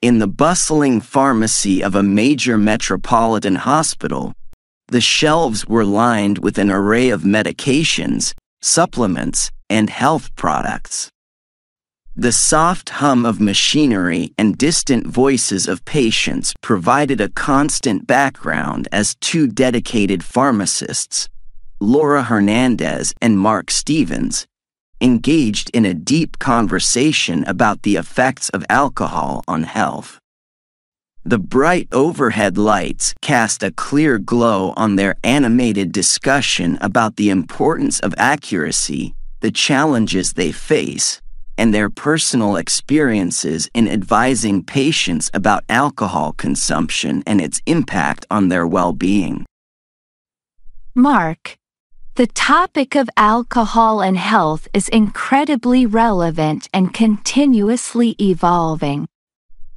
In the bustling pharmacy of a major metropolitan hospital, the shelves were lined with an array of medications, supplements, and health products. The soft hum of machinery and distant voices of patients provided a constant background as two dedicated pharmacists, Laura Hernandez and Mark Stevens, engaged in a deep conversation about the effects of alcohol on health. The bright overhead lights cast a clear glow on their animated discussion about the importance of accuracy, the challenges they face, and their personal experiences in advising patients about alcohol consumption and its impact on their well being. Mark, the topic of alcohol and health is incredibly relevant and continuously evolving.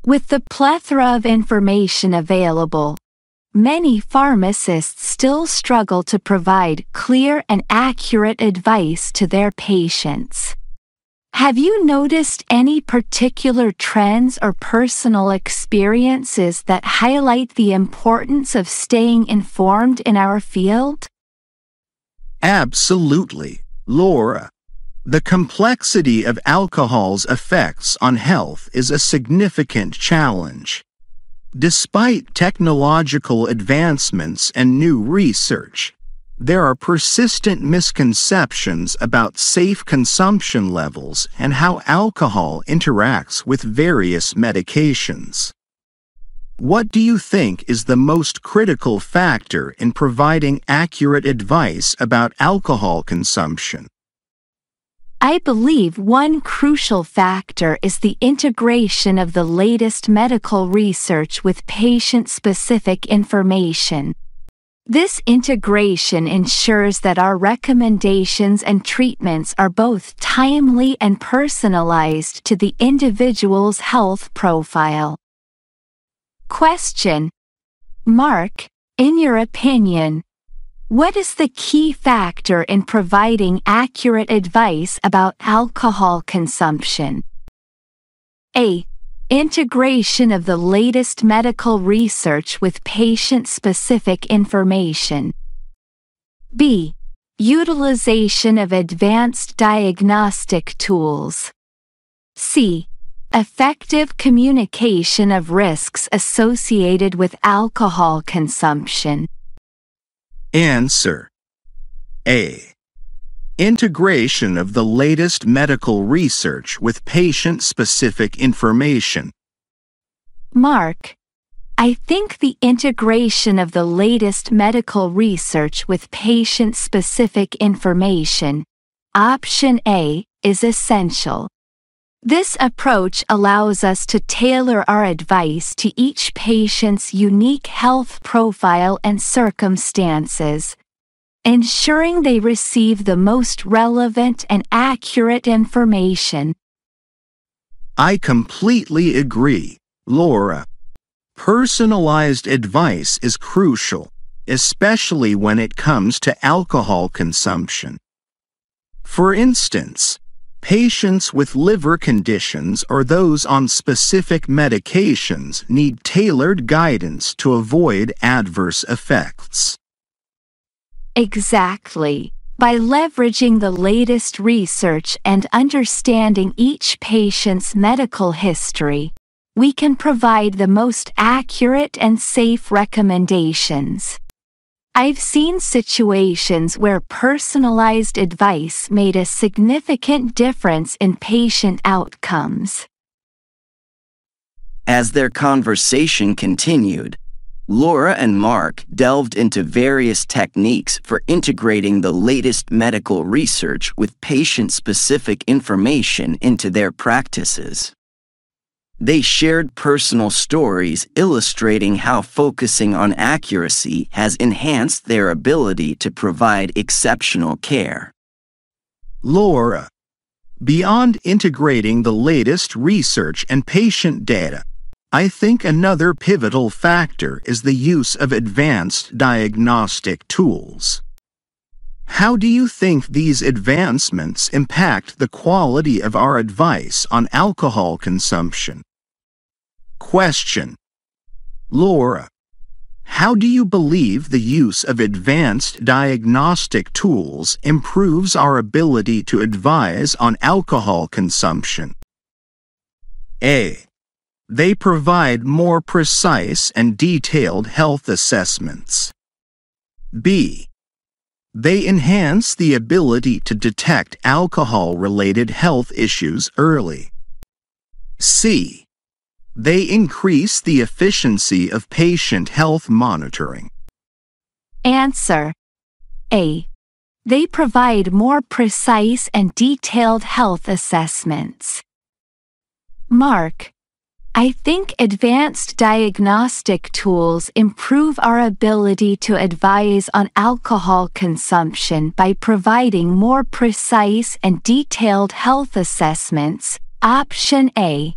With the plethora of information available, many pharmacists still struggle to provide clear and accurate advice to their patients. Have you noticed any particular trends or personal experiences that highlight the importance of staying informed in our field? Absolutely, Laura. The complexity of alcohol's effects on health is a significant challenge. Despite technological advancements and new research, there are persistent misconceptions about safe consumption levels and how alcohol interacts with various medications. What do you think is the most critical factor in providing accurate advice about alcohol consumption? I believe one crucial factor is the integration of the latest medical research with patient specific information. This integration ensures that our recommendations and treatments are both timely and personalized to the individual's health profile. Question. Mark, in your opinion, what is the key factor in providing accurate advice about alcohol consumption? A. Integration of the latest medical research with patient specific information. B. Utilization of advanced diagnostic tools. C. Effective communication of risks associated with alcohol consumption. Answer A. Integration of the latest medical research with patient specific information. Mark, I think the integration of the latest medical research with patient specific information, option A, is essential. This approach allows us to tailor our advice to each patient's unique health profile and circumstances, ensuring they receive the most relevant and accurate information. I completely agree, Laura. Personalized advice is crucial, especially when it comes to alcohol consumption. For instance, Patients with liver conditions or those on specific medications need tailored guidance to avoid adverse effects. Exactly. By leveraging the latest research and understanding each patient's medical history, we can provide the most accurate and safe recommendations. I've seen situations where personalized advice made a significant difference in patient outcomes. As their conversation continued, Laura and Mark delved into various techniques for integrating the latest medical research with patient specific information into their practices. They shared personal stories illustrating how focusing on accuracy has enhanced their ability to provide exceptional care. Laura, beyond integrating the latest research and patient data, I think another pivotal factor is the use of advanced diagnostic tools. How do you think these advancements impact the quality of our advice on alcohol consumption? Question. Laura, how do you believe the use of advanced diagnostic tools improves our ability to advise on alcohol consumption? A. They provide more precise and detailed health assessments. B. They enhance the ability to detect alcohol-related health issues early. C. They increase the efficiency of patient health monitoring. Answer A. They provide more precise and detailed health assessments. Mark. I think advanced diagnostic tools improve our ability to advise on alcohol consumption by providing more precise and detailed health assessments. Option A.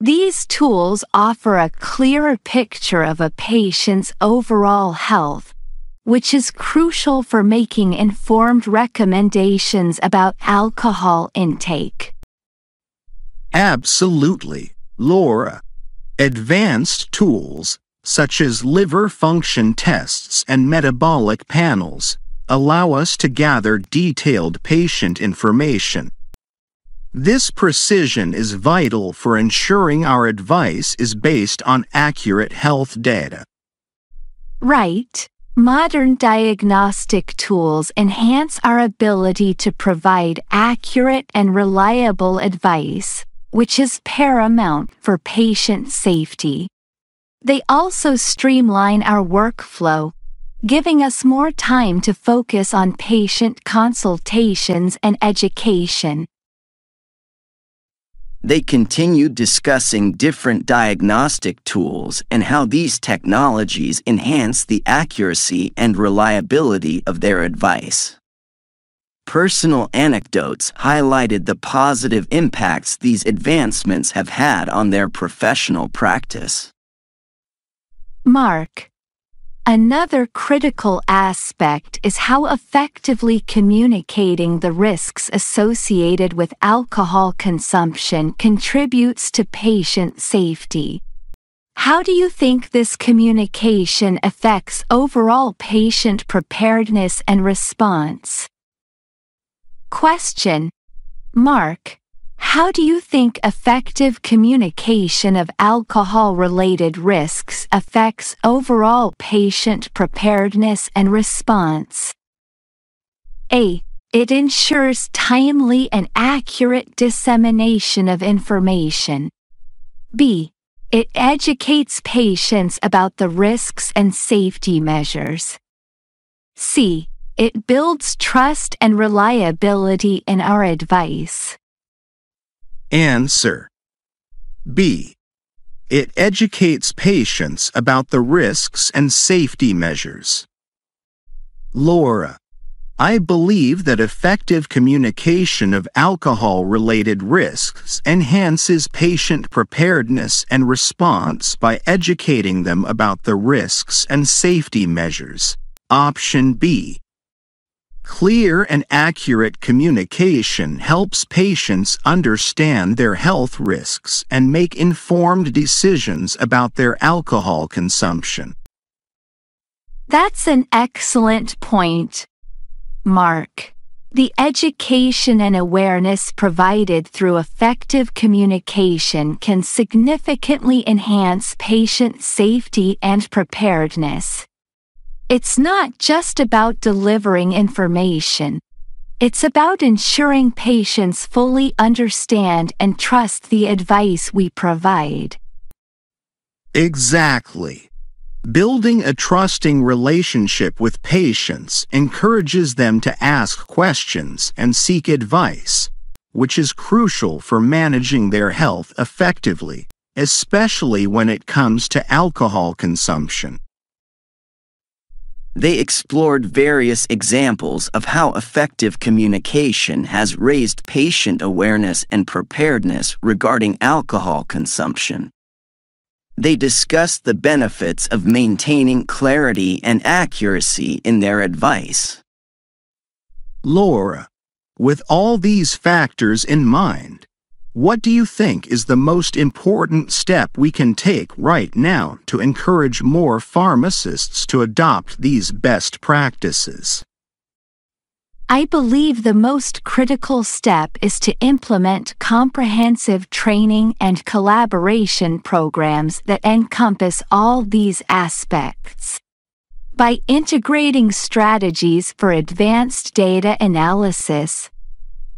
These tools offer a clearer picture of a patient's overall health, which is crucial for making informed recommendations about alcohol intake. Absolutely, Laura. Advanced tools, such as liver function tests and metabolic panels, allow us to gather detailed patient information this precision is vital for ensuring our advice is based on accurate health data. Right. Modern diagnostic tools enhance our ability to provide accurate and reliable advice, which is paramount for patient safety. They also streamline our workflow, giving us more time to focus on patient consultations and education. They continued discussing different diagnostic tools and how these technologies enhance the accuracy and reliability of their advice. Personal anecdotes highlighted the positive impacts these advancements have had on their professional practice. Mark, Another critical aspect is how effectively communicating the risks associated with alcohol consumption contributes to patient safety. How do you think this communication affects overall patient preparedness and response? Question. Mark, how do you think effective communication of alcohol related risks affects overall patient preparedness and response? A. It ensures timely and accurate dissemination of information. B. It educates patients about the risks and safety measures. C. It builds trust and reliability in our advice. Answer. B. It educates patients about the risks and safety measures. Laura. I believe that effective communication of alcohol-related risks enhances patient preparedness and response by educating them about the risks and safety measures. Option B. Clear and accurate communication helps patients understand their health risks and make informed decisions about their alcohol consumption. That's an excellent point, Mark. The education and awareness provided through effective communication can significantly enhance patient safety and preparedness. It's not just about delivering information. It's about ensuring patients fully understand and trust the advice we provide. Exactly. Building a trusting relationship with patients encourages them to ask questions and seek advice, which is crucial for managing their health effectively, especially when it comes to alcohol consumption. They explored various examples of how effective communication has raised patient awareness and preparedness regarding alcohol consumption. They discussed the benefits of maintaining clarity and accuracy in their advice. Laura, with all these factors in mind, What do you think is the most important step we can take right now to encourage more pharmacists to adopt these best practices? I believe the most critical step is to implement comprehensive training and collaboration programs that encompass all these aspects. By integrating strategies for advanced data analysis,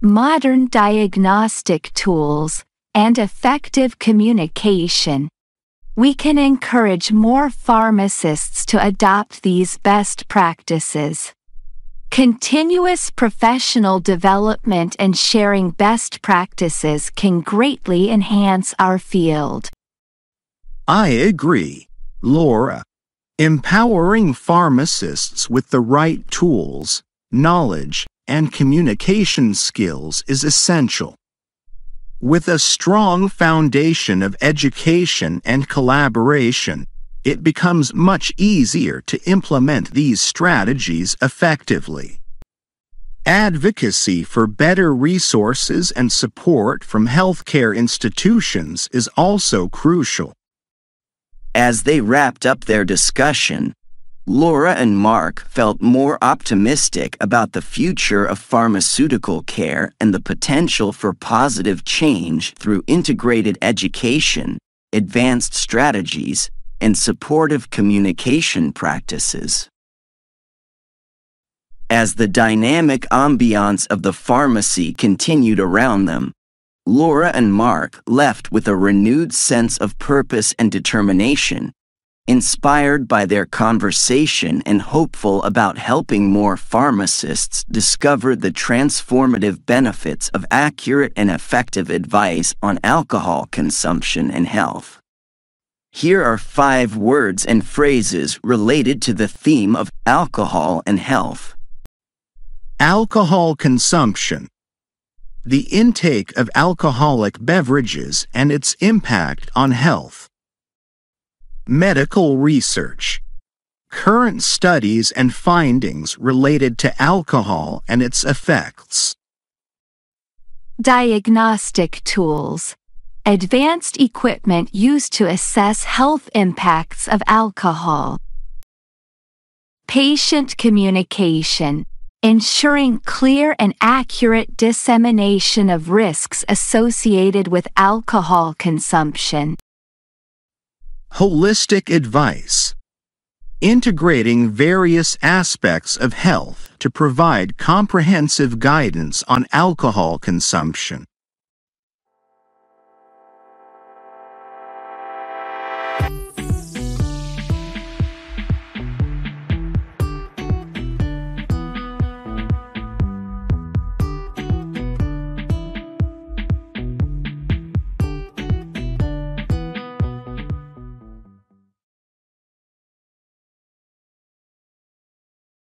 modern diagnostic tools, and effective communication, we can encourage more pharmacists to adopt these best practices. Continuous professional development and sharing best practices can greatly enhance our field. I agree, Laura. Empowering pharmacists with the right tools, knowledge, and communication skills is essential. With a strong foundation of education and collaboration, it becomes much easier to implement these strategies effectively. Advocacy for better resources and support from healthcare institutions is also crucial. As they wrapped up their discussion, Laura and Mark felt more optimistic about the future of pharmaceutical care and the potential for positive change through integrated education, advanced strategies, and supportive communication practices. As the dynamic ambiance of the pharmacy continued around them, Laura and Mark left with a renewed sense of purpose and determination inspired by their conversation and hopeful about helping more pharmacists discover the transformative benefits of accurate and effective advice on alcohol consumption and health. Here are five words and phrases related to the theme of alcohol and health. Alcohol consumption. The intake of alcoholic beverages and its impact on health. Medical research. Current studies and findings related to alcohol and its effects. Diagnostic tools. Advanced equipment used to assess health impacts of alcohol. Patient communication. Ensuring clear and accurate dissemination of risks associated with alcohol consumption. Holistic advice. Integrating various aspects of health to provide comprehensive guidance on alcohol consumption.